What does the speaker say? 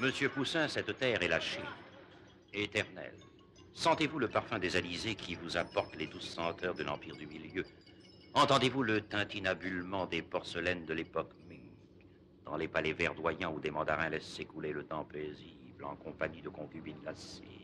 Monsieur Poussin, cette terre est lâchée, éternelle. Sentez-vous le parfum des alizés qui vous apporte les douces senteurs de l'Empire du Milieu? Entendez-vous le tintinabulement des porcelaines de l'époque Ming? Dans les palais verdoyants où des mandarins laissent s'écouler le temps paisible en compagnie de concubines lassées.